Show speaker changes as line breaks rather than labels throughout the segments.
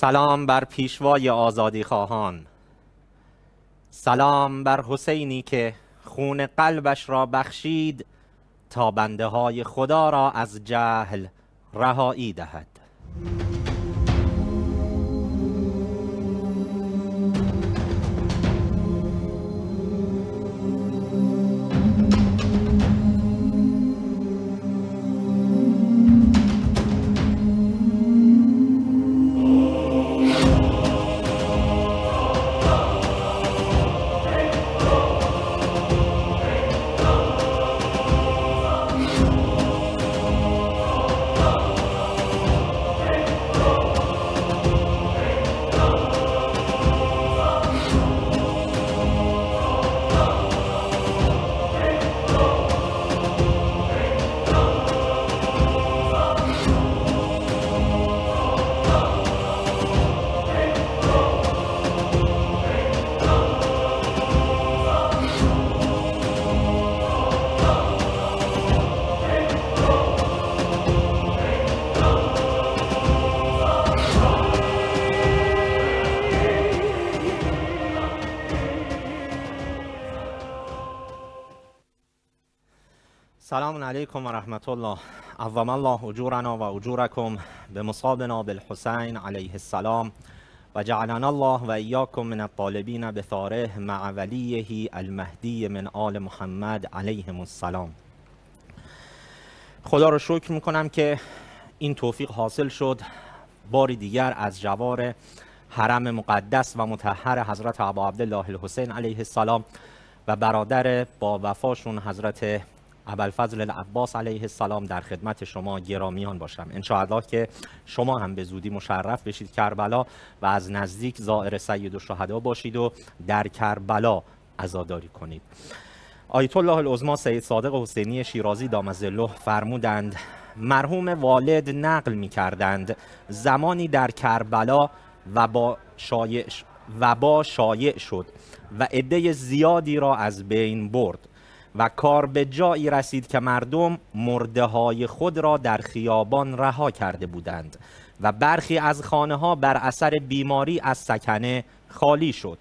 سلام بر پیشوای آزادی خواهان. سلام بر حسینی که خون قلبش را بخشید تا بنده های خدا را از جهل رهایی دهد. سلام علیکم و رحمت الله عظم الله اجورنا و اجورکم به مصابنا بالحسین علیه السلام و جعلنا الله و ایاکم من الطالبین بثاره مع ولیه المهدی من آل محمد علیهم السلام. خدا رو شکر می‌کنم که این توفیق حاصل شد. باری دیگر از جوار حرم مقدس و متحر حضرت ابا عبدالله الحسین علیه السلام و برادر با وفاشون حضرت ابوالفضل العباس علیه السلام در خدمت شما گرامیان باشم. انشاءالله که شما هم به زودی مشرف بشید کربلا و از نزدیک زائر سید و شهدا باشید و در کربلا عزاداری کنید. آیت الله العظما سید صادق حسینی شیرازی دامزله فرمودند مرحوم والد نقل می کردند زمانی در کربلا و با شایع و با شایع شد و عده زیادی را از بین برد. و کار به جایی رسید که مردم مرده های خود را در خیابان رها کرده بودند و برخی از خانه ها بر اثر بیماری از سکنه خالی شد.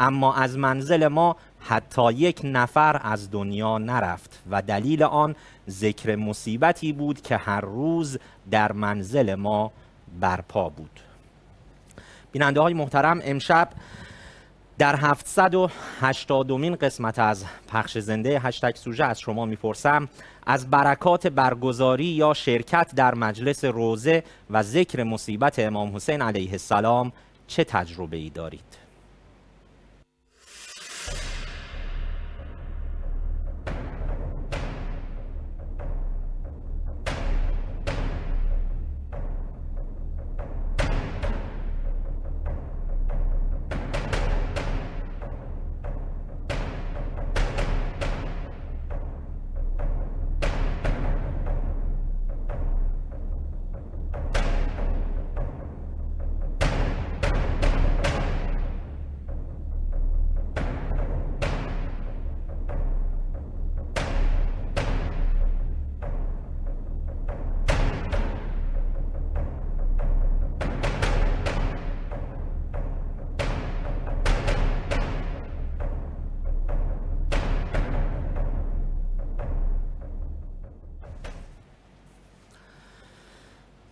اما از منزل ما حتی یک نفر از دنیا نرفت و دلیل آن ذکر مصیبتی بود که هر روز در منزل ما برپا بود. بیننده های محترم امشب در 780 دومین قسمت از پخش زنده هشتگ سوژه از شما می‌پرسم از برکات برگزاری یا شرکت در مجلس روزه و ذکر مصیبت امام حسین علیه السلام چه تجربه ای دارید؟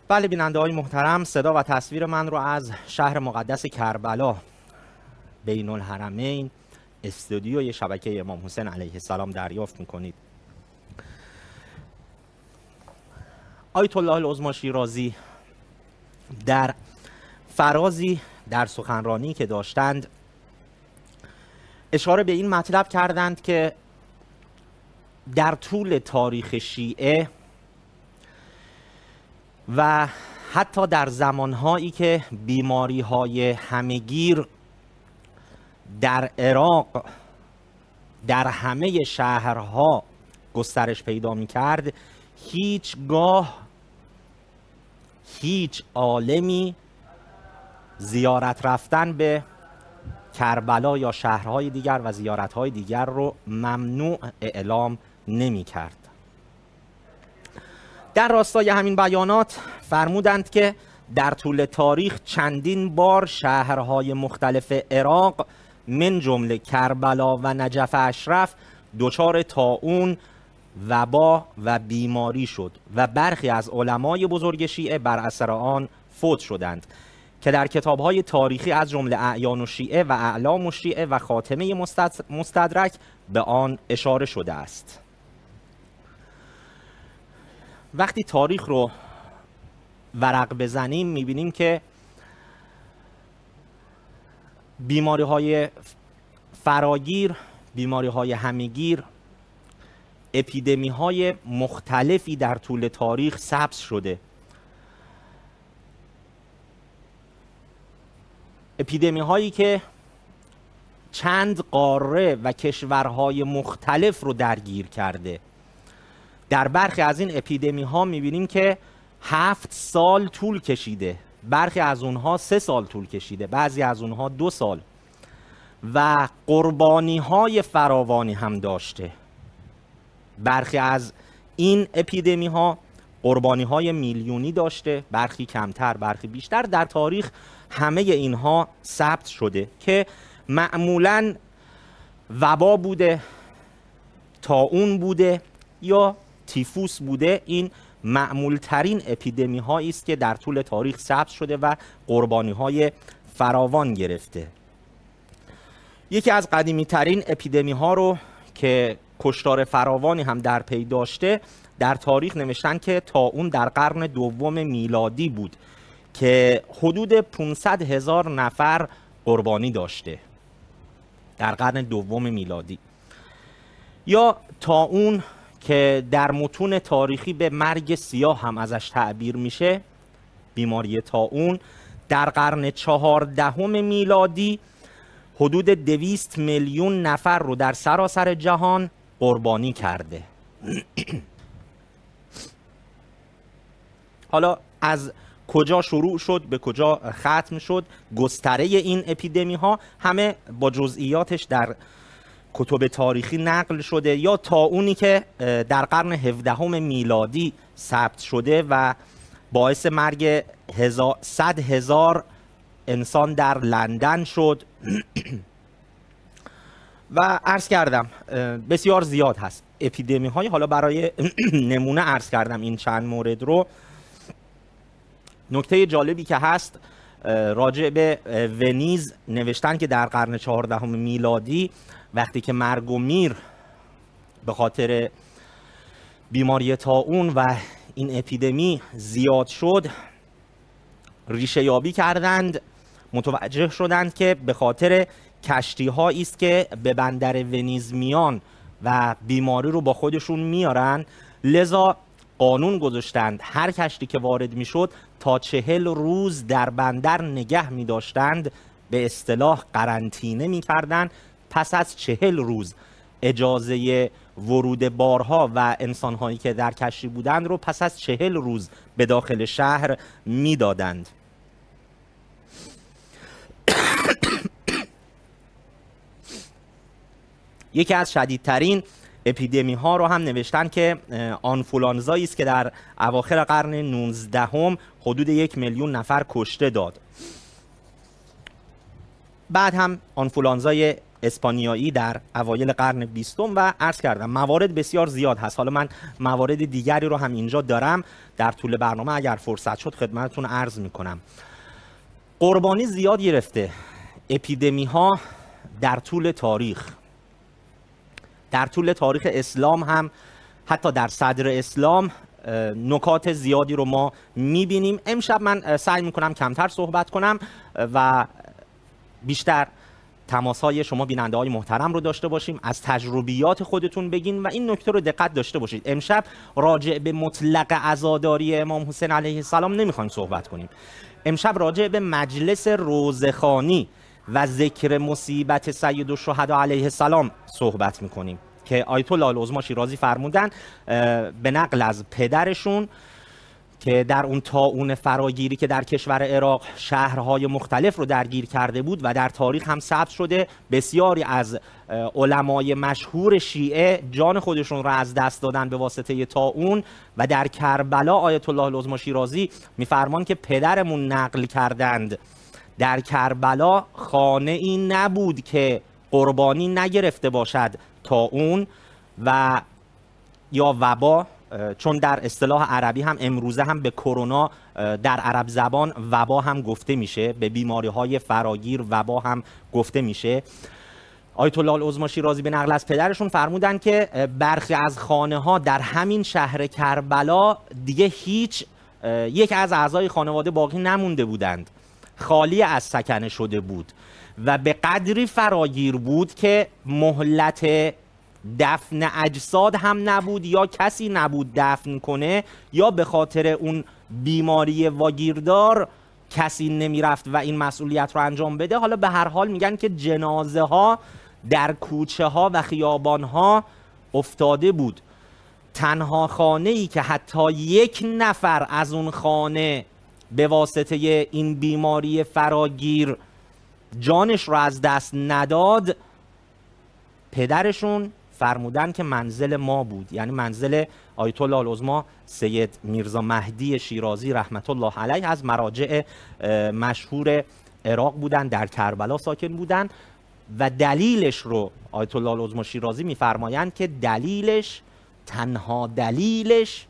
بله بیننده های محترم صدا و تصویر من رو از شهر مقدس کربلا بین الحرمین استودیوی شبکه امام حسین علیه السلام دریافت می‌کنید. آیت الله العظما شیرازی در فرازی در سخنرانی که داشتند اشاره به این مطلب کردند که در طول تاریخ شیعه و حتی در زمانهایی که بیماری های همگیر در عراق در همه شهرها گسترش پیدا می کرد هیچگاه هیچ عالمی زیارت رفتن به کربلا یا شهرهای دیگر و زیارتهای دیگر رو ممنوع اعلام نمی کرد در راستای همین بیانات فرمودند که در طول تاریخ چندین بار شهرهای مختلف عراق من جمله کربلا و نجف اشرف دچار تاون وبا و بیماری شد و برخی از علمای بزرگ شیعه بر اثر آن فوت شدند که در کتابهای تاریخی از جمله اعیان و شیعه و اعلام و شیعه و خاتمه مستدرک به آن اشاره شده است. وقتی تاریخ رو ورق بزنیم می‌بینیم که بیماری های فراگیر بیماری های همگیر اپیدمی های مختلفی در طول تاریخ ثبت شده. اپیدمی هایی که چند قاره و کشورهای مختلف رو درگیر کرده. در برخی از این اپیدمی ها می‌بینیم که هفت سال طول کشیده. برخی از اونها سه سال طول کشیده بعضی از اونها دو سال. و قربانی های فراوانی هم داشته. برخی از این اپیدمی ها قربانی های میلیونی داشته برخی کمتر برخی بیشتر. در تاریخ همه اینها ثبت شده که معمولا وبا بوده اون بوده یا تیفوس بوده این معمول ترین اپیدمی هایی است که در طول تاریخ ثبت شده و قربانی های فراوان گرفته. یکی از قدیمی ترین اپیدمی ها رو که کشتار فراوانی هم در پی داشته در تاریخ نوشتن که تا اون در قرن دوم میلادی بود که حدود 500 هزار نفر قربانی داشته در قرن دوم میلادی. یا تا اون که در متون تاریخی به مرگ سیاه هم ازش تعبیر میشه بیماری تا اون در قرن چهاردهم میلادی حدود دویست میلیون نفر رو در سراسر جهان قربانی کرده. حالا از کجا شروع شد به کجا ختم شد گستره این اپیدمی ها همه با جزئیاتش در کتب تاریخی نقل شده یا تا اونی که در قرن 17 میلادی ثبت شده و باعث مرگ صد هزار انسان در لندن شد. و عرض کردم بسیار زیاد هست. اپیدمی های حالا برای نمونه عرض کردم این چند مورد رو. نکته جالبی که هست راجع به ونیز نوشتن که در قرن چهاردهم میلادی وقتی که مرگ و میر به خاطر بیماری تاون و این اپیدمی زیاد شد ریشه یابی کردند متوجه شدند که به خاطر کشتی است که به بندر ونیز میان و بیماری رو با خودشون میارن. لذا قانون گذاشتند هر کشتی که وارد می‌شد تا چهل روز در بندر نگه می داشتند به اصطلاح قرنطینه می کردن پس از چهل روز اجازه ورود بارها و انسانهایی که در کشتی بودند رو پس از چهل روز به داخل شهر می‌دادند. یکی از شدیدترین اپیدمی ها رو هم نوشتن که آنفولانزایی است که در اواخر قرن 19 هم حدود یک میلیون نفر کشته داد. بعد هم آنفولانزای اسپانیایی در اوایل قرن بیستم و عرض کردم موارد بسیار زیاد هست. حالا من موارد دیگری رو هم اینجا دارم. در طول برنامه اگر فرصت شد خدمتتون عرض می‌کنم. قربانی زیاد گرفته. اپیدمی ها در طول تاریخ. در طول تاریخ اسلام هم حتی در صدر اسلام نکات زیادی رو ما می‌بینیم. امشب من سعی می‌کنم کمتر صحبت کنم و بیشتر تماس های شما بیننده های محترم رو داشته باشیم از تجربیات خودتون بگین و این نکته رو دقت داشته باشید. امشب راجع به مطلق عزاداری امام حسین علیه السلام نمی‌خوایم صحبت کنیم. امشب راجع به مجلس روزخانی و ذکر مصیبت سید الشهدا علیه السلام صحبت می‌کنیم که آیت الله العظما شیرازی فرمودن به نقل از پدرشون که در اون تاون فراگیری که در کشور عراق شهرهای مختلف رو درگیر کرده بود و در تاریخ هم ثبت شده بسیاری از علمای مشهور شیعه جان خودشون رو از دست دادن به واسطه تاون و در کربلا آیت الله العظما شیرازی میفرمان که پدرمون نقل کردند. در کربلا خانه این نبود که قربانی نگرفته باشد تا و یا وبا چون در اصطلاح عربی هم امروزه هم به کرونا در عرب زبان وبا هم گفته میشه به بیماری های فراگیر وبا هم گفته میشه. آیت الله العظما شیرازی به نقل از پدرشون فرمودن که برخی از خانه ها در همین شهر کربلا دیگه هیچ یک از اعضای خانواده باقی نمونده بودند. خالی از سکنه شده بود و به قدری فراگیر بود که مهلت دفن اجساد هم نبود یا کسی نبود دفن کنه یا به خاطر اون بیماری واگیردار کسی نمی‌رفت و این مسئولیت رو انجام بده. حالا به هر حال میگن که جنازه ها در کوچه ها و خیابان ها افتاده بود. تنها خانه ای که حتی یک نفر از اون خانه به واسطه این بیماری فراگیر جانش رو از دست نداد پدرشون فرمودن که منزل ما بود. یعنی منزل آیت الله العظما سید میرزا مهدی شیرازی رحمت الله علیه از مراجع مشهور عراق بودن در کربلا ساکن بودن و دلیلش رو آیت الله العظما شیرازی میفرمایند که دلیلش تنها دلیلش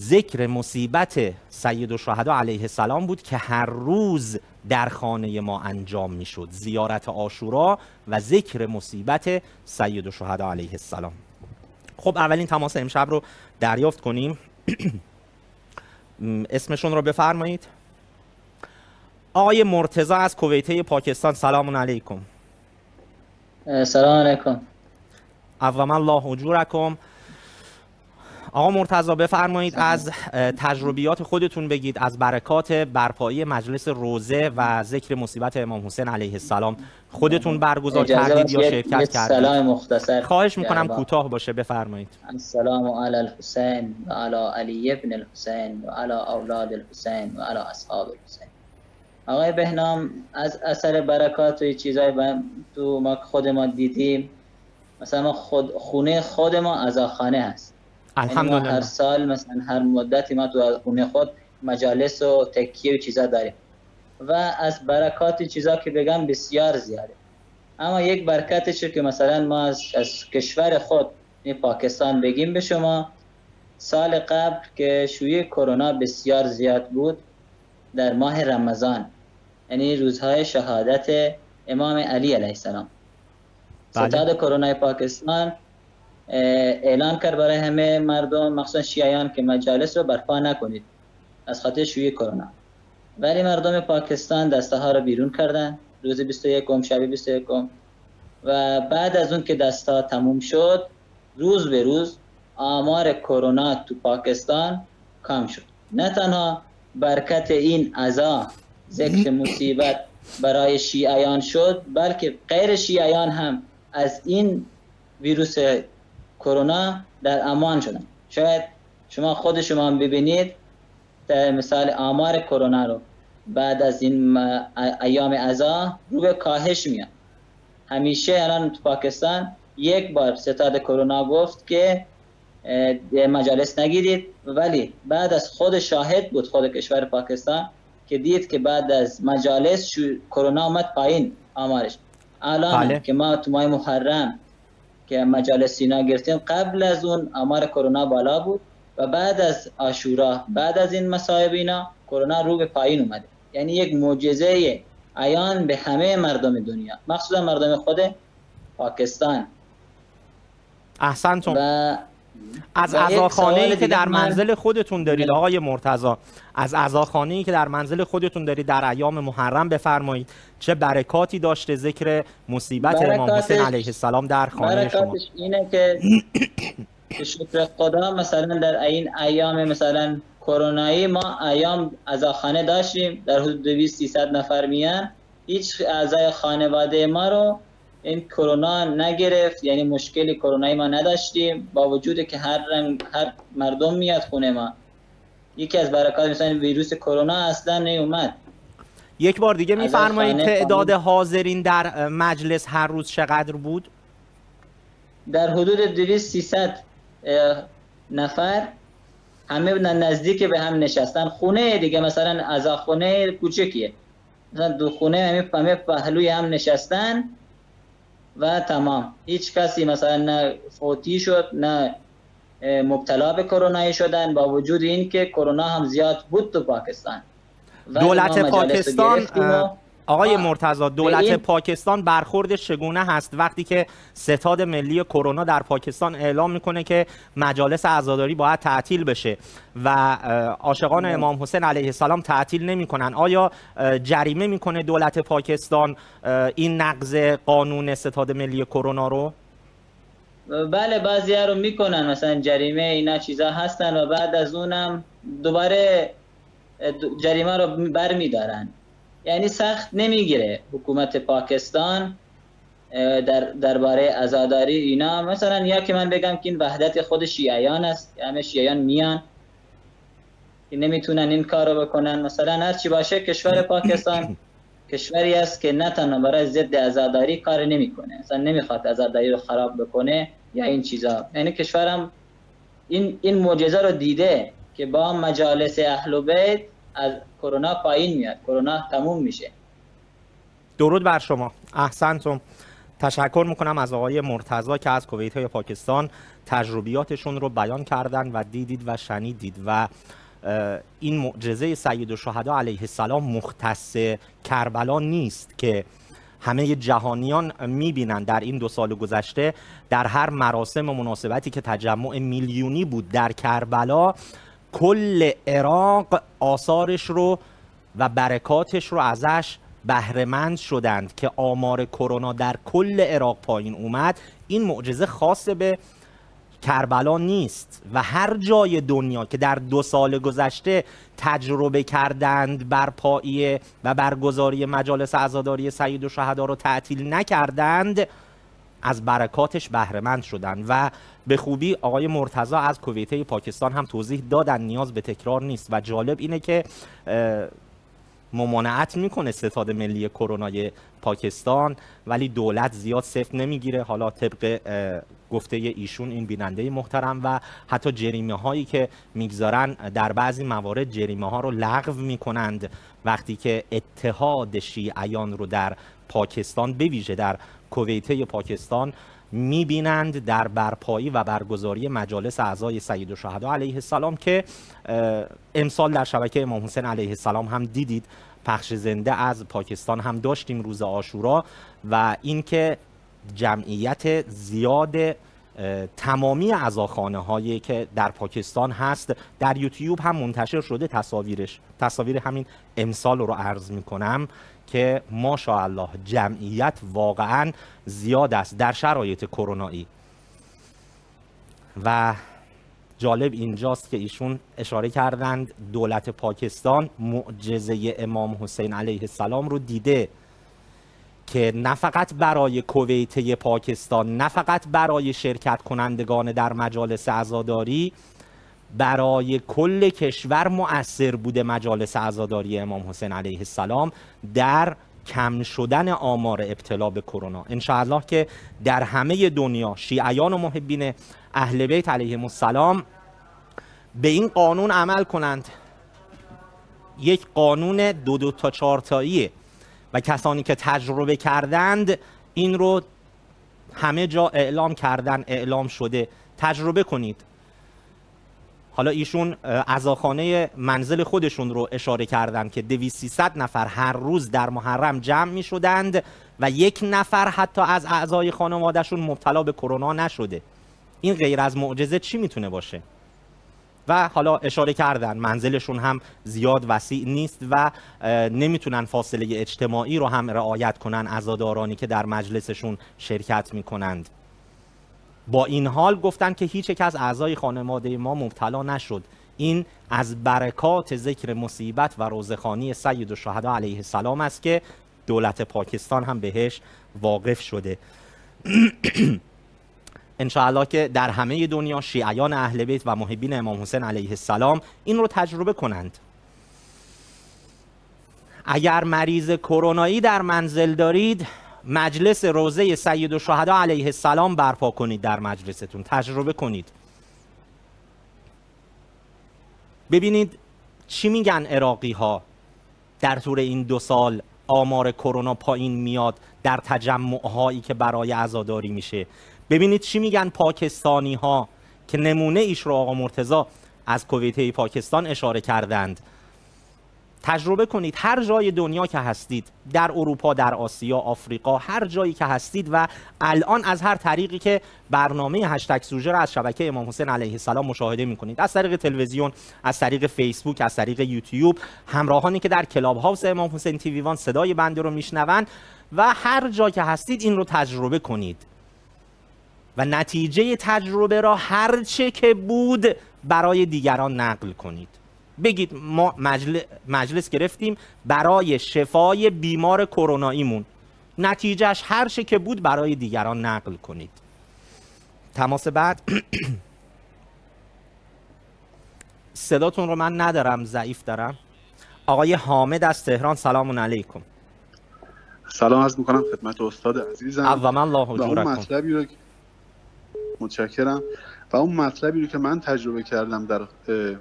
ذکر مصیبت سید الشهدا علیه السلام بود که هر روز در خانه ما انجام می‌شد. زیارت آشورا و ذکر مصیبت سید الشهدا علیه السلام. خب اولین تماس امشب رو دریافت کنیم. اسمشون رو بفرمایید. آقای مرتزا از کویته پاکستان سلام علیکم.
سلام علیکم.
اقوام الله اجورکم. آقا مرتضا بفرمایید از تجربیات خودتون بگید از برکات برپایی مجلس روزه و ذکر مصیبت امام حسین علیه السلام خودتون برگزار کردید یا شرکت کردید؟
سلام مختصر
خواهش می‌کنم کوتاه باشه بفرمایید.
السلام علی الحسین و علی علی ابن الحسین و علی اولاد الحسین و علی اصحاب الحسین. آقای بهنام از اثر برکات و چیزای تو ما خود ما دیدیم مثلا خود خونه خود ما از خانه هست.
الحمدلله.
هر سال مثلا هر مدتی ما تو خونه خود مجالس و تکیه و چیزا داریم. و از برکات چیزا که بگم بسیار زیاده. اما یک برکتش که مثلا ما از, از کشور خود پاکستان بگیم به شما سال قبل که شوی کرونا بسیار زیاد بود در ماه رمضان. یعنی روزهای شهادت امام علی علیه السلام. بله. ستاد کرونا پاکستان اعلان کرد برای همه مردم مخصوصا شیعیان که مجالس رو برپا نکنید از خاطر شوی کرونا. ولی مردم پاکستان دسته ها رو بیرون کردن. روز 21 شب 21 و بعد از اون که دسته ها تموم شد روز به روز آمار کرونا تو پاکستان کم شد. نه تنها برکت این عزا ذکر مصیبت برای شیعیان شد بلکه غیر شیعیان هم از این ویروس کرونا در امان شدن شاید شما خود شما ببینید مثال آمار کرونا رو بعد از این ایام ازا رو به کاهش میاد. همیشه الان تو پاکستان یک بار ستاد کرونا گفت که مجالس نگیرید. ولی بعد از خود شاهد بود خود کشور پاکستان که دید که بعد از مجالس کرونا آمد پایین آمارش. الان بله. که ما تو ماه محرم که مجالس سینا گرفتیم. قبل از اون آمار کرونا بالا بود و بعد از آشورا بعد از این مصائب اینا کرونا رو به پایین اومده. یعنی یک معجزه عیان به همه مردم دنیا مخصوصا مردم خود پاکستان.
احسنتون و از عزاخانه ای که در منزل خودتون دارید. آقای مرتضا از عزاخانه ای که در منزل خودتون دارید در ایام محرم بفرمایید چه برکاتی داشته ذکر مصیبت امام حسین علیه السلام در خانه شما
اینه که شکر خدا مثلا در این ایام مثلا کرونایی ما ایام عزاخانه داشتیم در حدود 200 300 نفر میان هیچ اعضای خانواده ما رو این کرونا نگرفت یعنی مشکلی کرونایی ما نداشتیم. با وجود که هر رنگ هر مردم میاد خونه ما. یکی از برکات مثلا ویروس کرونا اصلا نیومد.
یک بار دیگه میفرمایید تعداد. حاضرین در مجلس هر روز چقدر بود؟
در حدود 200 300 اه، نفر. همه نزدیک به هم نشستن. خونه دیگه مثلا از خونه کوچکیه. مثلا دو خونه همه همه پهلوی هم نشستن. و تمام. هیچ کسی مثلا نه فوتی شد نه مبتلا به کرونا شدن. با وجود این که کرونا هم زیاد بود تو پاکستان.
دولت پاکستان آقای
آه،
مرتضی دولت
این-
پاکستان برخوردش چگونه هست؟ وقتی که ستاد ملی کرونا در پاکستان اعلام می‌کنه که مجالس عزاداری باید تعطیل بشه و عاشقان. امام حسین علیه السلام تعطیل نمی‌کنن. آیا جریمه می‌کنه دولت پاکستان این نقض قانون ستاد ملی کرونا رو؟
بله بعضی رو می‌کنن. مثلا جریمه اینا چیزا هستن و بعد از اونم دوباره جریمه رو بر میدارن یعنی سخت نمی‌گیره. حکومت پاکستان در درباره عزاداری اینا. مثلا یا که من بگم که این وحدت خود شیعیان است. همه شیعیان میان. که نمی‌تونن این کارو بکنن. مثلا هر چی باشه کشور پاکستان کشوری است که نه تنها برای ضد عزاداری کار نمی‌کنه. اصلا نمی‌خواد عزاداری رو خراب بکنه یا این چیزا. یعنی کشورم این این معجزه رو دیده که با مجالس اهل بیت از کرونا پایین میاد. کرونا تموم میشه.
درود بر شما. احسنتم. تشکر می‌کنم از آقای مرتضا که از کویت های پاکستان تجربیاتشون رو بیان کردن و دیدید و شنیدید و این معجزه سید الشهدا علیه السلام مختص کربلا نیست که همه جهانیان می‌بینند در این دو سال گذشته در هر مراسم و مناسبتی که تجمع میلیونی بود در کربلا کل عراق آثارش رو و برکاتش رو ازش بهرهمند شدند که آمار کرونا در کل عراق پایین اومد. این معجزه خاص به کربلا نیست و هر جای دنیا که در دو سال گذشته تجربه کردند برپایی و برگزاری مجالس عزاداری سید و شهدا رو تعطیل نکردند از برکاتش بهرهمند شدن و به خوبی آقای مرتضی از کویته پاکستان هم توضیح دادن نیاز به تکرار نیست. و جالب اینه که ممانعت می‌کنه ستاد ملی کرونای پاکستان ولی دولت زیاد صفر نمی‌گیره. حالا طبق گفته ایشون این بیننده محترم و حتی جریمه هایی که می‌گذارن در بعضی موارد جریمه ها رو لغو می‌کنند. وقتی که اتحاد شیعیان رو در پاکستان به ویژه در کویته پاکستان می‌بینند در برپایی و برگزاری مجالس اعضای سید و شهدا علیه السلام که امسال در شبکه امام حسین علیه السلام هم دیدید پخش زنده از پاکستان هم داشتیم روز آشورا و اینکه جمعیت زیاد تمامی عزاخانه هایی که در پاکستان هست در یوتیوب هم منتشر شده تصاویرش. تصاویر همین امسال رو عرض می کنم که ماشاءالله جمعیت واقعا زیاد است در شرایط کرونایی. و جالب اینجاست که ایشون اشاره کردند دولت پاکستان معجزه امام حسین علیه السلام رو دیده که نه فقط برای کویته پاکستان نه فقط برای شرکت کنندگان در مجالس عزاداری برای کل کشور مؤثر بوده مجالس عزاداری امام حسین علیه السلام در کم شدن آمار ابتلا به کرونا. انشاءالله که در همه دنیا شیعیان و محبین اهل بیت علیهم السلام به این قانون عمل کنند. یک قانون دو دو تا چهار تاییه و کسانی که تجربه کردند این رو همه جا اعلام کردن اعلام شده. تجربه کنید. حالا ایشون عزاخانه منزل خودشون رو اشاره کردن که 2300 نفر هر روز در محرم جمع می شدند و یک نفر حتی از اعضای خانوادهشون مبتلا به کرونا نشده. این غیر از معجزه چی می‌تونه باشه؟ و حالا اشاره کردن منزلشون هم زیاد وسیع نیست و نمی‌تونن فاصله اجتماعی رو هم رعایت کنن عزادارانی که در مجلسشون شرکت می‌کنند. با این حال گفتن که هیچ یک از اعضای خانواده ما مبتلا نشد. این از برکات ذکر مصیبت و روزخانی سید و شهدا علیه السلام است که دولت پاکستان هم بهش واقف شده. انشاءالله که در همه دنیا شیعیان اهل بیت و محبین امام حسین علیه السلام این رو تجربه کنند. اگر مریض کرونایی در منزل دارید مجلس روزه سید و شهدا علیه السلام برپا کنید در مجلستون. تجربه کنید. ببینید چی میگن اراقی ها در طور این دو سال آمار کرونا پایین میاد در تجمع هایی که برای عزاداری میشه. ببینید چی میگن پاکستانی ها که نمونه ایش رو آقا مرتزا از کویته پاکستان اشاره کردند. تجربه کنید هر جای دنیا که هستید در اروپا در آسیا آفریقا هر جایی که هستید و الان از هر طریقی که برنامه هشتگ سوژه را از شبکه امام حسین علیه السلام مشاهده می‌کنید. از طریق تلویزیون از طریق فیسبوک از طریق یوتیوب همراهانی که در کلاب هاوس امام حسین تیوی وان صدای بنده رو میشنوند و هر جا که هستید این رو تجربه کنید. و نتیجه تجربه را هر چه که بود برای دیگران نقل کنید. بگید ما مجلس, گرفتیم برای شفای بیمار کروناییمون. نتیجهش هر چه که بود برای دیگران نقل کنید. تماس بعد صداتون رو من ندارم ضعیف دارم. آقای حامد از تهران سلام علیکم.
سلام عرض می‌کنم خدمت استاد عزیزم.
اول الله حضورکم
مطلبی رو متشکرم. و اون مطلبی رو که من تجربه کردم در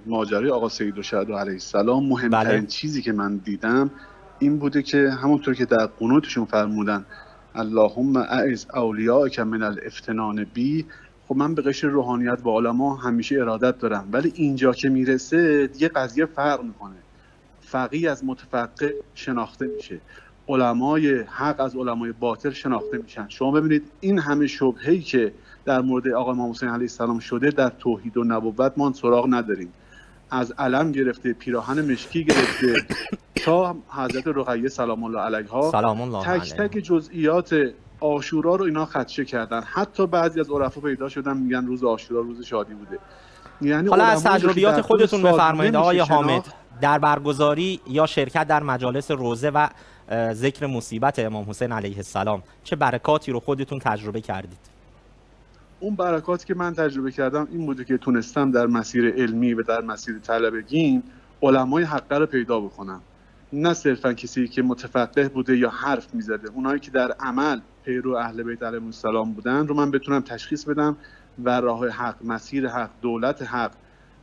ماجرای آقا سید و علیه السلام مهمترین بله. چیزی که من دیدم این بوده که همونطور که در قنوتشون فرمودن اللهم اعز که من الافتنان بی خب من به قشر روحانیت و علما همیشه ارادت دارم. ولی اینجا که می‌رسه دیگه قضیه فرق می‌کنه. فقی از متفقه شناخته میشه. علمای حق از علمای باطل شناخته میشن. شما ببینید این همه شبهه‌ای که در مورد آقای امام حسین علیه السلام شده در توحید و نبوت ما سراغ نداریم. از علم گرفته پیراهن مشکی گرفته. تا حضرت رقیه سلام الله علیها
سلام الله
تک تک جزئیات آشورا رو اینا خدشه کردن. حتی بعضی از عرفا پیدا شدن میگن روز آشورا روز شادی بوده.
یعنی حالا از تجربیات خودتون بفرمایید آقای حامد در برگزاری یا شرکت در مجالس روزه و ذکر مصیبت امام حسین علیه السلام. چه برکاتی رو خودتون تجربه کردید؟
اون برکاتی که من تجربه کردم این بوده که تونستم در مسیر علمی و در مسیر طلبگیم علمای حقه رو پیدا بکنم. نه صرفا کسی که متفقه بوده یا حرف می‌زده. اونایی که در عمل پیرو اهل بیت علیهم السلام بودن رو من بتونم تشخیص بدم و راه حق مسیر حق دولت حق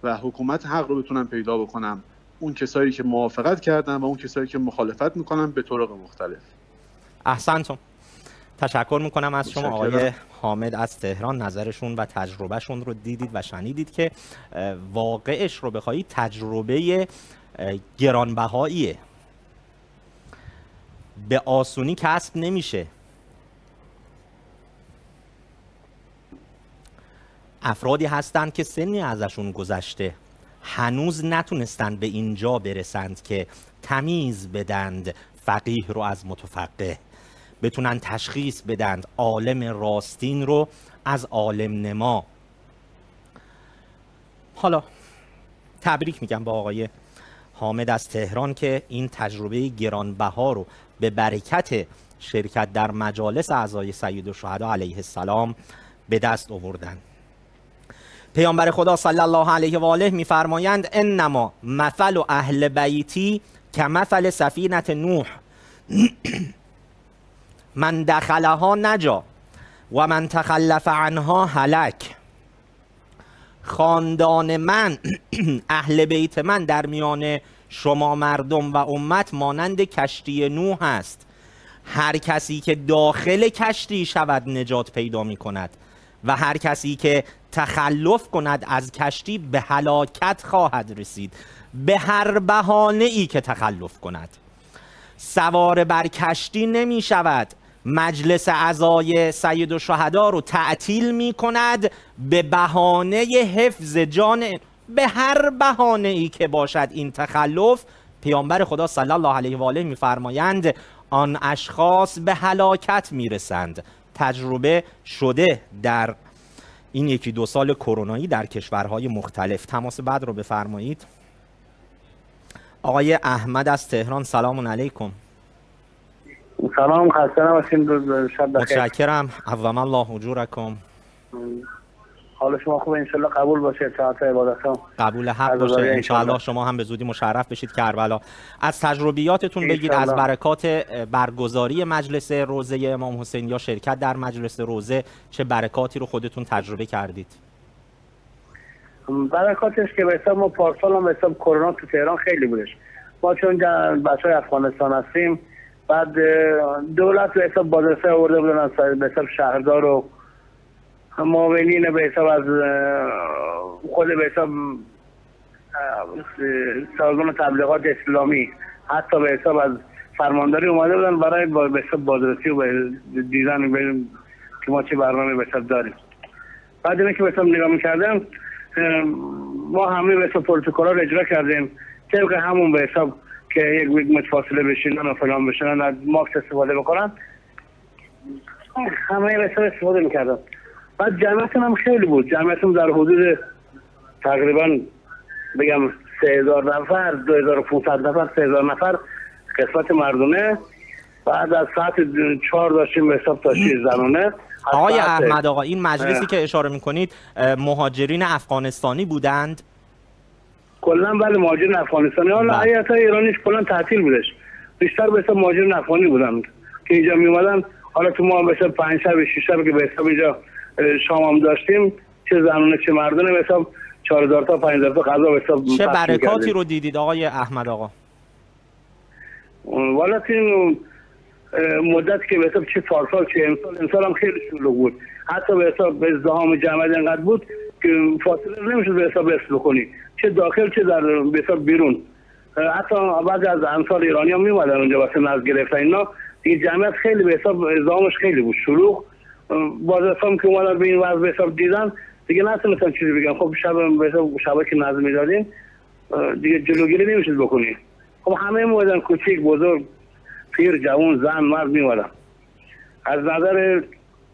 و حکومت حق رو بتونم پیدا بکنم. اون کسایی که موافقت کردن و اون کسایی که مخالفت می‌کنن به طرق مختلف.
احسنتم. تشکر می‌کنم از شما. آقای حامد از تهران نظرشون و تجربهشون رو دیدید و شنیدید که واقعش رو بخواهید تجربه گرانبهاییه به آسونی کسب نمیشه. افرادی هستند که سنی ازشون گذشته هنوز نتونستند به اینجا برسند که تمیز بدند. فقیه رو از متفقه. بتونن تشخیص بدند عالم راستین رو از عالم نما. حالا تبریک میگم با آقای حامد از تهران که این تجربه گرانبها رو به برکت شرکت در مجالس اعضای سید و شهدا علیه السلام به دست آوردن. پیامبر خدا صلی الله علیه و آله میفرمایند انما مثل اهل بیتی که مثل سفینت نوح. من دخلها نجا و من تخلف عنها هلک. خاندان من اهل بیت من در میان شما مردم و امت مانند کشتی نوح است. هر کسی که داخل کشتی شود نجات پیدا می کند و هر کسی که تخلف کند از کشتی به هلاکت خواهد رسید. به هر بهانه ای که تخلف کند. سوار بر کشتی نمی شود. مجلس اعضای سید و رو تعطیل می کند به بهانه حفظ جان به هر بهانه ای که باشد این تخلف. پیامبر خدا صلی الله علیه و آله میفرمایند آن اشخاص به هلاکت می‌رسند. تجربه شده در این یکی دو سال کرونایی در کشورهای مختلف. تماس بعد رو بفرمایید. آقای احمد از تهران سلام علیکم.
سلام خسته نباشین. روز شب
بخیر. متشکرم. عظم الله اجورکم.
حالا شما خوب انشالله قبول باشه. ساعت عبادت ها
قبول حق باشه. انشالله شما هم به زودی مشرف بشید کربلا. از تجربیاتتون بگید از برکات برگزاری مجلس روزه امام حسین یا شرکت در مجلس روزه چه برکاتی رو خودتون تجربه کردید؟
برکاتش که به ما پارسال هم به کرونا تو تهران خیلی بودش. ما چون بچه های افغانستان هستیم بعد دولت به حساب بادرسه آورده بودن از به حساب شهردار و معاونین به حساب از خود به حساب سازمان تبلیغات اسلامی حتی به حساب از فرمانداری اومده بودن برای به حساب بازرسی و دیدن که ما چه برنامه به حساب داریم. بعد اینکه به حساب نگاه می‌کردم ما همه به حساب پروتکل رو اجرا کردیم. طبق همون به حساب که یک ویگ فاصله بشینن و فلان بشینن از ماکس استفاده بکنن. همه حساب استفاده می‌کردن. بعد جمعیتون هم خیلی بود. جمعیتون در حدود تقریبا بگم سه هزار نفر دو هزار نفر سه هزار نفر قسمت مردمه بعد از ساعت چهار داشتیم به حساب تا زنانه
آقای احمد آقا این مجلسی که اشاره می‌کنید مهاجرین افغانستانی بودند؟
کلا بله مهاجرین افغانستانی حالا بله. حیات ایرانیش کلا تعطیل بودش. بیشتر به حساب مهاجرین افغانی بودند که اینجا می اومدن حالا تو ما به حساب 5 شب 6 شب که به حساب اینجا شام هم داشتیم چه زنونه چه مردونه به حساب 4000 تا 5000 تا غذا به حساب
چه برکاتی رو دیدید آقای احمد آقا؟
والا این مدت که به حساب چه پارسال چه امسال امسال هم خیلی شلوغ بود. حتی به حساب به ازدهام جمعیت انقدر بود که فاصله نمی‌شد به حساب اسم بکنی. چه داخل چه در به حساب بیرون. حتی بعضی از انصار ایرانی هم میومدن اونجا واسه نزد گرفتن اینا. دیگه جمعیت خیلی به حساب ازدهامش خیلی بود. شلوغ. هم که اومدن به این وضع به حساب دیدن دیگه نتونستن چیزی بگم خب شب به حساب شبه که نظم می‌دادیم دیگه جلوگیری نمی‌شد بکنی. خب همه موردن کوچیک بزرگ پیر جوان زن مرد میومدن از نظر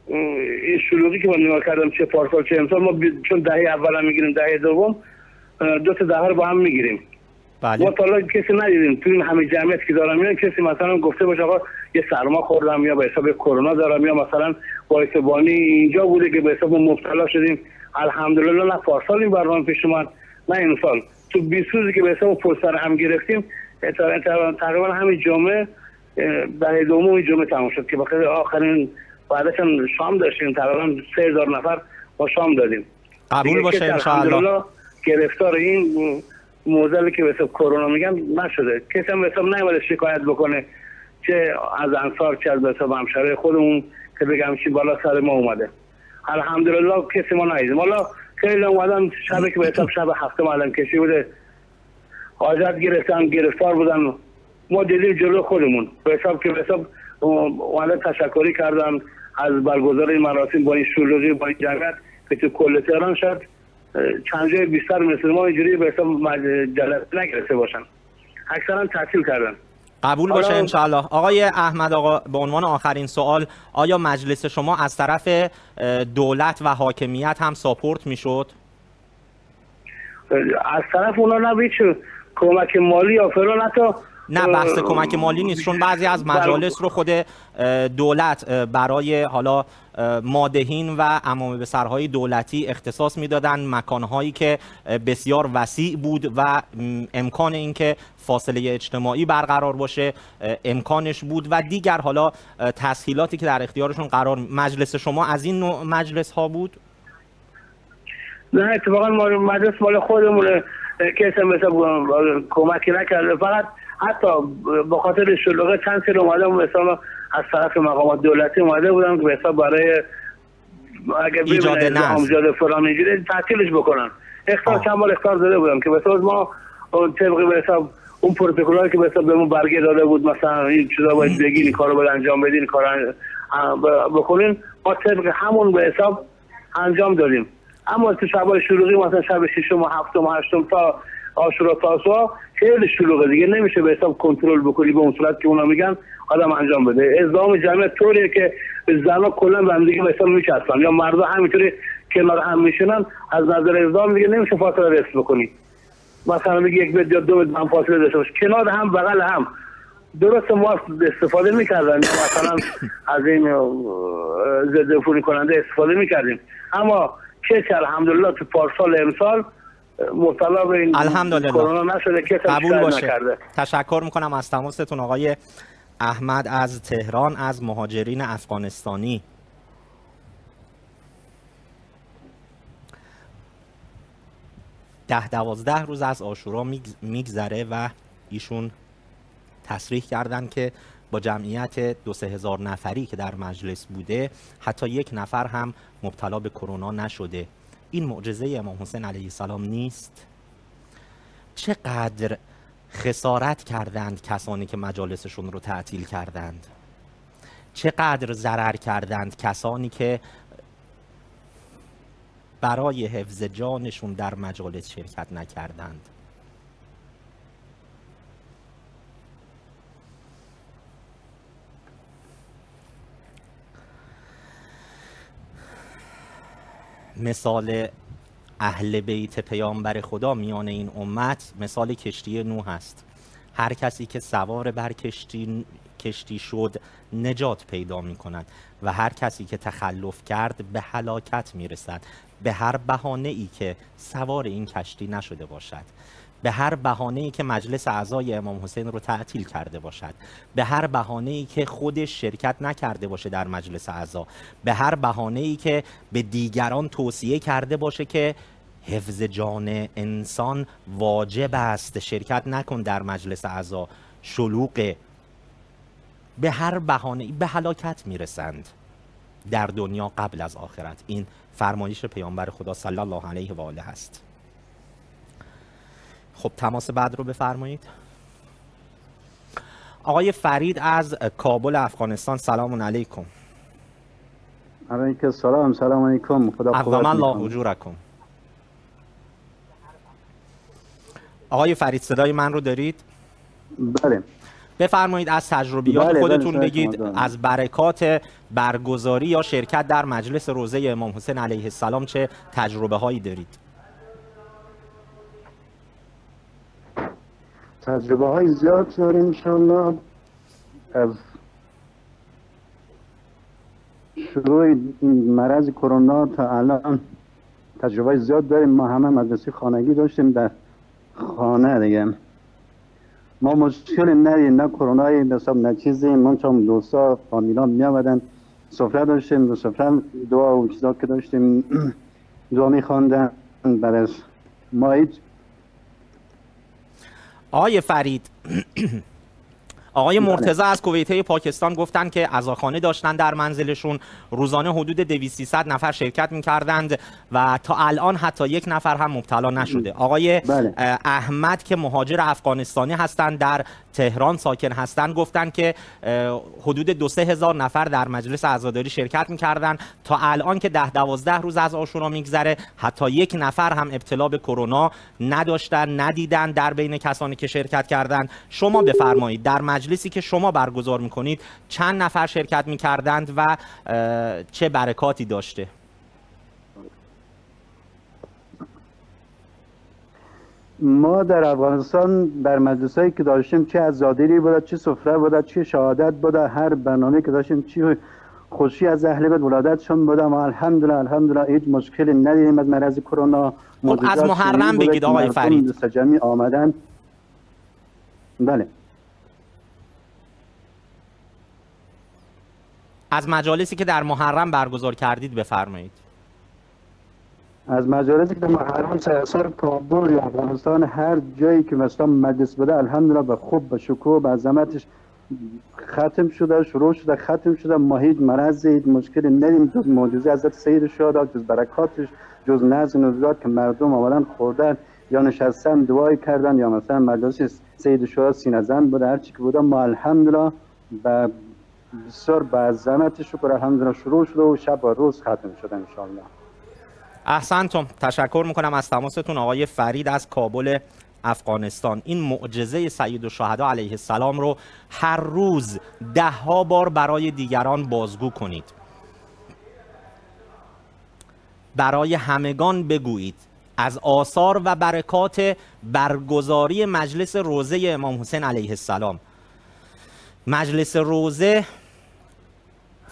این شلوغی که من نگاه کردم چه پارسال چه امسال ما چون دهه اول هم می‌گیریم دهه دوم دو تا دهه رو با هم می‌گیریم. بله. ما تا کسی ندیدیم. تو این همه جمعیت که دارم میاد کسی مثلا گفته باشه آقا یه سرما خوردم یا به حساب کرونا دارم یا مثلا با بانی اینجا بوده که به حساب مبتلا شدیم. الحمدلله نه پارسال این برنامه پیش اومد نه این سال تو 20 روزی که به حساب پستر هم گرفتیم تقریبا همین جمعه دهه دوم جمعه تمام شد که بخیر آخرین بعدش شام داشتیم. تقریبا 3000 نفر ما شام دادیم.
قبول باشه ان
گرفتار این موزلی که به کرونا میگن نشده. کسی هم به حساب شکایت بکنه چه از انصار چه از حساب همشهره خودمون که بگم چی بالا سر ما اومده. الحمدلله کسی ما ندیدیم حالا خیلی اومدن شب که به حساب شب هفته معلم کشی بوده. حاجت گرفتن گرفتار بودن. ما دیدیم جلو خودمون. به حساب که به حساب اومدن تشکری کردن از برگزار مراسم با این شلوغی با این جمعیت که تو کل تهران شد چند جای بیشتر مثل ما اینجوری به حساب جلسه نگرفته باشن. اکثرا تعطیل کردن.
قبول باشه انشاءالله. آقای احمد آقا به عنوان آخرین سوال آیا مجلس شما از طرف دولت و حاکمیت هم ساپورت می‌شد؟
از طرف اونا نه کمک مالی یا فلان حتی
نه بحث کمک مالی نیست چون بعضی از مجالس رو خود دولت برای حالا مادهین و امام به سرهای دولتی اختصاص می‌دادن. مکانهایی که بسیار وسیع بود و امکان اینکه فاصله اجتماعی برقرار باشه امکانش بود و دیگر حالا تسهیلاتی که در اختیارشون قرار مجلس شما از این نوع مجلس ها بود؟
نه اتفاقا مجلس مال خودمونه. کسی مثل کمکی نکرده. فقط حتی به خاطر شلوغه چند سال اومده مثلا از طرف مقامات دولتی اومده بودن که حساب برای اگه
ایجاد
امجاد فلان اینجوری تعطیلش بکنن. اختار چند بار اختار داده بودم که مثلا ما طبق به حساب اون پروتکلایی که به حساب بهمون برگه داده بود مثلا این چیزا باید بگین کارو باید انجام بدین کار بکنین. ما طبق همون به حساب انجام دادیم. اما تو شبای شلوغی مثلا شب ششم و هفتم و هشتم تا آشورا تاسوعا خیلی شلوغه. دیگه نمیشه به حساب کنترل بکنی به اون صورت که اونا میگن آدم انجام بده. ازدام جمعیت طوریه که زنا کلا به به حساب میچسبن یا مردا همینطوری کنار هم میشنن از نظر ازدام دیگه نمیشه فاصله رس بکنی. مثلا میگه یک متر یا دو متر هم فاصله داشته باش کنار هم بغل هم. درست ما استفاده می‌کردن. مثلا از این ضد کننده استفاده می‌کردیم. اما کسی الحمدلله تو پارسال امسال مبتلا به این
الحمدلله.
کرونا نشده کسی
قبول باشه.
نکرده.
تشکر می‌کنم از تماستون آقای احمد از تهران از مهاجرین افغانستانی. ده دوازده روز از آشورا میگذره و ایشون تصریح کردن که با جمعیت دو سه هزار نفری که در مجلس بوده حتی یک نفر هم مبتلا به کرونا نشده. این معجزه امام حسین علیه السلام نیست؟ چقدر خسارت کردند کسانی که مجالسشون رو تعطیل کردند؟ چقدر ضرر کردند کسانی که برای حفظ جانشون در مجالس شرکت نکردند؟ مثال اهل بیت پیامبر خدا میان این امت مثال کشتی نوح است هر کسی که سوار بر کشتی کشتی شد نجات پیدا می کند و هر کسی که تخلف کرد به هلاکت می رسد به هر بهانه ای که سوار این کشتی نشده باشد. به هر بهانه ای که مجلس اعضای امام حسین رو تعطیل کرده باشد به هر بهانه ای که خودش شرکت نکرده باشه در مجلس اعضا به هر بهانه ای که به دیگران توصیه کرده باشه که حفظ جان انسان واجب است شرکت نکن در مجلس اعضا شلوغ. به هر بهانه به هلاکت می‌رسند در دنیا قبل از آخرت. این فرمایش پیامبر خدا صلی الله علیه و آله هست خب تماس بعد رو بفرمایید. آقای فرید از کابل افغانستان. سلام علیکم.
علیکم سلام سلام علیکم. خدا
قوت الله حجورکم آقای فرید صدای من رو دارید؟
بله.
بفرمایید از تجربیات بله خودتون بله بگید. از برکات برگزاری یا شرکت در مجلس روزه امام حسین علیه السلام چه تجربه هایی دارید؟
تجربه های زیاد داریم انشاءالله. از شروع مرض کرونا تا الان تجربه زیاد داریم. ما همه مدرسه خانگی داشتیم در خانه دیگه. ما مشکل ندیم نه کرونا حساب نه چیزی. من چون دوستا فامیلا می آمدن سفره داشتیم. دو سفره دعا و چیزا که داشتیم دعا می خواندن. برای ما هیچ
آقای فرید. آقای بله. مرتضی از کویته پاکستان گفتند که عزاخانه داشتن در منزلشون. روزانه حدود 200 نفر شرکت می‌کردند و تا الان حتی یک نفر هم مبتلا نشده. آقای بله. احمد که مهاجر افغانستانی هستند در تهران ساکن هستند گفتند که حدود دو سه هزار نفر در مجلس عزاداری شرکت می‌کردند. تا الان که ده دوازده روز از آشورا میگذره حتی یک نفر هم ابتلا به کرونا نداشتن ندیدن در بین کسانی که شرکت کردند. شما بفرمایید در مجلسی که شما برگزار می‌کنید چند نفر شرکت می‌کردند و چه برکاتی داشته؟
ما در افغانستان در مجلس هایی که داشتیم چه از زادری بود چه سفره بود چه شهادت بود هر برنامه که داشتیم چی خوشی از اهل بیت ولادتشون بود ما الحمدلله الحمدلله هیچ مشکلی ندیدیم از مرض کرونا.
خب از محرم بگید آقای فرید.
آمدن. بله.
از مجالسی که در محرم برگزار کردید بفرمایید.
از مجالسی که در محرم سراسر کابل یا افغانستان هر جایی که مثلا مجلس بوده الحمدلله به خوب به شکوه به عظمتش ختم شده شروع شده ختم شده. ما هیچ مرض مشکلی ندیم جز معجزه حضرت سید شهدا جز برکاتش جز نزد نزداد که مردم اولا خوردن یا نشستن دعای کردن یا مثلا مجلس سید شهدا سینه زن بوده هر چی که بوده ما الحمدلله به بسیار به عظمت شکر. الحمدلله شروع شده و شب و روز ختم شده انشاءالله.
احسنتم تشکر می‌کنم از تماستون آقای فرید از کابل افغانستان. این معجزه سید و علیه السلام رو هر روز ده ها بار برای دیگران بازگو کنید. برای همگان بگویید. از آثار و برکات برگزاری مجلس روزه امام حسین علیه السلام. مجلس روزه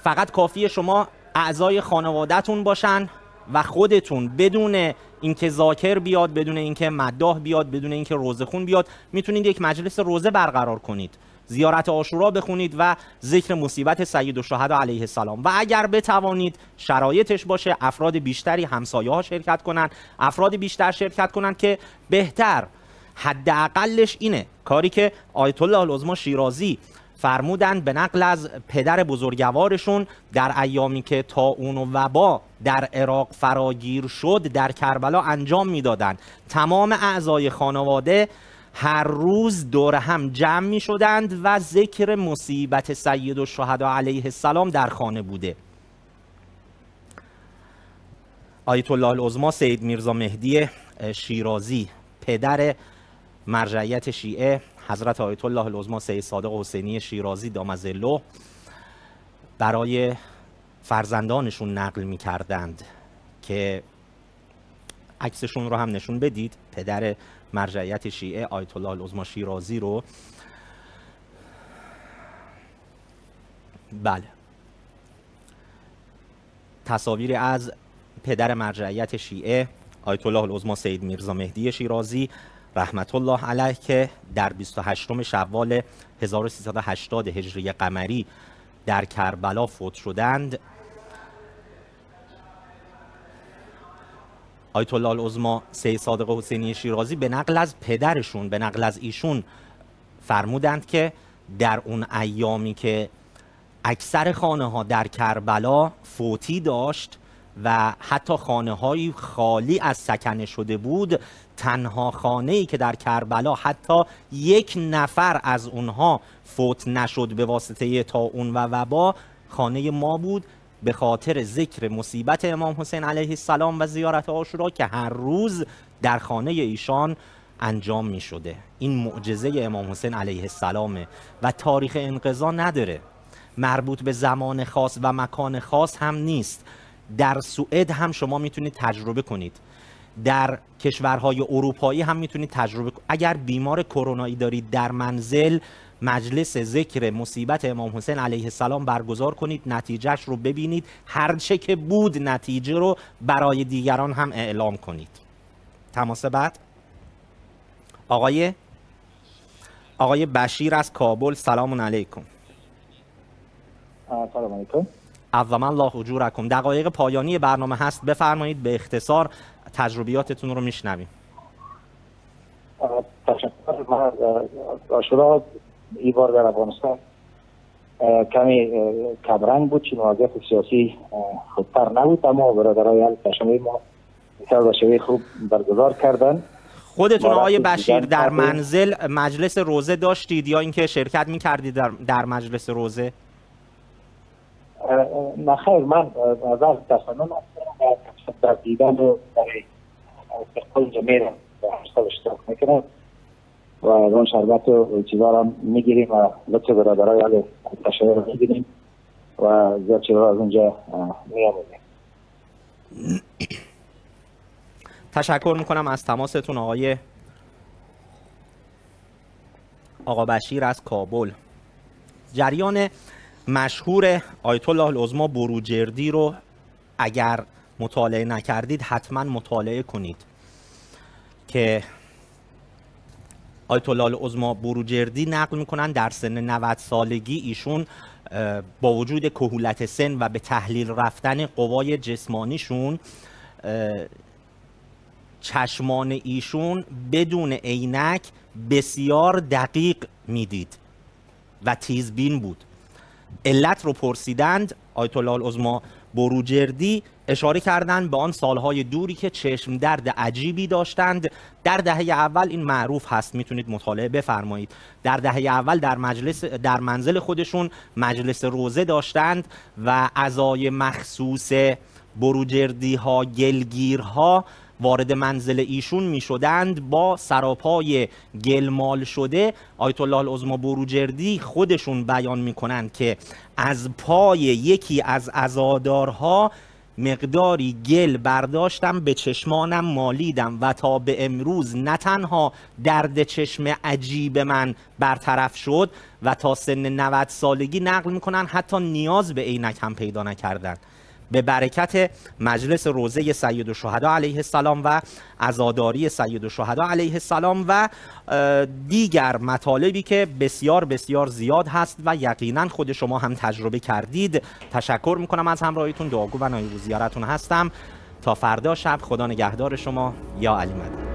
فقط کافی شما اعضای خانوادهتون باشن و خودتون بدون اینکه ذاکر بیاد بدون اینکه مداح بیاد بدون اینکه روزه خون بیاد می‌تونید یک مجلس روزه برقرار کنید زیارت آشورا بخونید و ذکر مصیبت سید الشهدا علیه السلام. و اگر بتوانید شرایطش باشه افراد بیشتری همسایه ها شرکت کنن افراد بیشتر شرکت کنن که بهتر حداقلش اینه. کاری که آیت الله العظما شیرازی فرمودند به نقل از پدر بزرگوارشون در ایامی که تا اون و وبا در عراق فراگیر شد در کربلا انجام می‌دادند. تمام اعضای خانواده هر روز دور هم جمع می شدند و ذکر مصیبت سید و شهدا علیه السلام در خانه بوده. آیت الله العظما سید میرزا مهدی شیرازی پدر مرجعیت شیعه حضرت آیت الله العظما سید صادق حسینی شیرازی دامزلو برای فرزندانشون نقل می کردند که عکسشون رو هم نشون بدید. پدر مرجعیت شیعه آیت الله العظما شیرازی رو. بله. تصاویری از پدر مرجعیت شیعه آیت الله العظما سید میرزا مهدی شیرازی رحمت الله علیه که در 28 شوال 1380 هجری قمری در کربلا فوت شدند. آیت الله العظما سید صادق حسینی شیرازی به نقل از پدرشون به نقل از ایشون فرمودند که در اون ایامی که اکثر خانه ها در کربلا فوتی داشت و حتی خانه های خالی از سکنه شده بود تنها خانه ای که در کربلا حتی یک نفر از اونها فوت نشد به واسطه تا اون و وبا خانه ما بود به خاطر ذکر مصیبت امام حسین علیه السلام و زیارت آشورا که هر روز در خانه ایشان انجام می شده. این معجزه امام حسین علیه السلامه و تاریخ انقضا نداره. مربوط به زمان خاص و مکان خاص هم نیست. در سوئد هم شما می‌تونید تجربه کنید. در کشورهای اروپایی هم می‌تونید تجربه کنید اگر بیمار کرونایی دارید در منزل مجلس ذکر مصیبت امام حسین علیه السلام برگزار کنید نتیجهش رو ببینید. هرچه که بود نتیجه رو برای دیگران هم اعلام کنید. تماس بعد. آقای آقای بشیر از کابل سلام علیکم.
سلام علیکم.
عظم الله اجورکم. دقایق پایانی برنامه هست. بفرمایید به اختصار تجربیاتتون رو میشنویم.
تشکر. من آشورا ای بار در افغانستان. کمی کمرنگ بود چون وضعیت سیاسی خودتر نبود اما برادرای ال کشمیر ما شوی خوب برگزار کردن.
خودتون آقای بشیر در منزل مجلس روزه داشتید یا اینکه شرکت می کردید در, در مجلس روزه؟
نه خیر من از از تصنم در دیدن و برای استقبال جمیرم به همسال اشتراک می‌کنم و از اون شربت و چیزا را می‌گیریم و لطف برادرای علی تشایر رو می‌گیریم و زیاد چیزا از اونجا میاموزیم
تشکر می‌کنم از تماستون آقای آقا بشیر از کابل. جریان مشهور آیت الله العظما بروجردی رو اگر مطالعه نکردید حتما مطالعه کنید که آیت الله العظما بروجردی نقل می‌کنن در سن 90 سالگی ایشون با وجود کهولت سن و به تحلیل رفتن قوای جسمانیشون چشمان ایشون بدون عینک بسیار دقیق می‌دید و تیزبین بود. علت رو پرسیدند آیت الله العظما بروجردی اشاره کردند به آن سالهای دوری که چشم درد عجیبی داشتند. در دهه اول این معروف هست می‌تونید مطالعه بفرمایید. در دهه اول در مجلس در منزل خودشون مجلس روزه داشتند و اعضای مخصوص بروجردی ها گلگیرها وارد منزل ایشون می شدند با سراپای گلمال شده آیت الله العظما بروجردی خودشون بیان می کنند که از پای یکی از ازادارها مقداری گل برداشتم به چشمانم مالیدم و تا به امروز نه تنها درد چشم عجیب من برطرف شد و تا سن 90 سالگی نقل می‌کنن حتی نیاز به عینک هم پیدا نکردن. به برکت مجلس روزه سید الشهدا علیه السلام و عزاداری سید الشهدا علیه السلام و دیگر مطالبی که بسیار بسیار زیاد هست و یقینا خود شما هم تجربه کردید. تشکر می‌کنم از همراهیتون دعاگو و نایب زیارتون هستم. تا فردا شب خدا نگهدار شما. یا علی مدد.